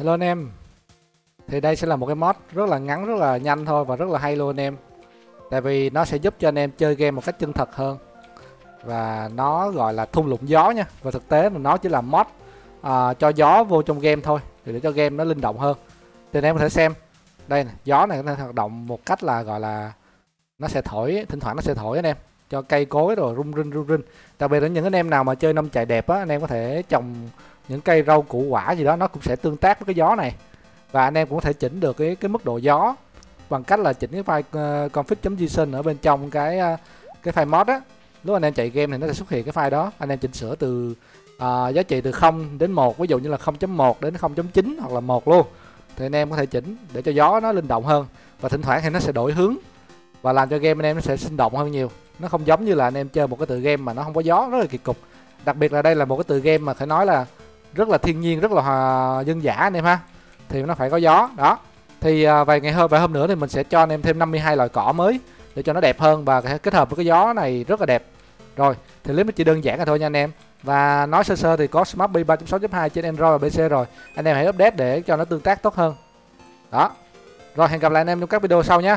Hello anh em. Thì đây sẽ là một cái mod rất là ngắn, rất là nhanh thôi và rất là hay luôn anh em. Tại vì nó sẽ giúp cho anh em chơi game một cách chân thật hơn. Và nó gọi là thung lũng gió nha. Và thực tế là nó chỉ là mod à, cho gió vô trong game thôi Để cho game nó linh động hơn. Thì anh em có thể xem. Đây này, gió này nó hoạt động một cách là gọi là Nó sẽ thổi, thỉnh thoảng nó sẽ thổi anh em. Cho cây cối rồi rung rinh rung rinh. Đặc biệt là những anh em nào mà chơi nông chạy đẹp á Anh em có thể trồng những cây rau củ quả gì đó nó cũng sẽ tương tác với cái gió này. Và anh em cũng có thể chỉnh được cái cái mức độ gió bằng cách là chỉnh cái file uh, config.json ở bên trong cái uh, cái file mod á. Lúc anh em chạy game thì nó sẽ xuất hiện cái file đó. Anh em chỉnh sửa từ uh, giá trị từ 0 đến 1 ví dụ như là 0.1 đến 0.9 hoặc là 1 luôn. Thì anh em có thể chỉnh để cho gió nó linh động hơn. Và thỉnh thoảng thì nó sẽ đổi hướng và làm cho game anh em nó sẽ sinh động hơn nhiều. Nó không giống như là anh em chơi một cái tựa game mà nó không có gió rất là kỳ cục. Đặc biệt là đây là một cái tựa game mà phải nói là rất là thiên nhiên rất là hòa, dân dã anh em ha. Thì nó phải có gió đó. Thì à, vài ngày hôm vài hôm nữa thì mình sẽ cho anh em thêm 52 loại cỏ mới để cho nó đẹp hơn và kết hợp với cái gió này rất là đẹp. Rồi thì clip nó chỉ đơn giản là thôi nha anh em. Và nói sơ sơ thì có Smart B 3.6.2 trên Android và PC rồi. Anh em hãy update để cho nó tương tác tốt hơn. Đó. Rồi hẹn gặp lại anh em trong các video sau nhé